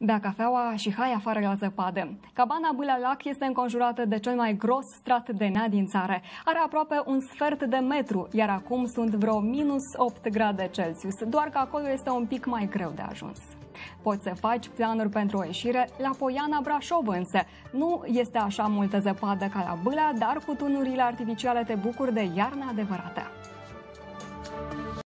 Bea cafeaua și hai afară la zăpadă. Cabana Bâlea Lac este înconjurată de cel mai gros strat de nea din țară. Are aproape un sfert de metru, iar acum sunt vreo minus 8 grade Celsius, doar că acolo este un pic mai greu de ajuns. Poți să faci planuri pentru o ieșire la Poiana Brașov însă. Nu este așa multă zăpadă ca la Bâlea, dar cu tunurile artificiale te bucuri de iarna adevărată.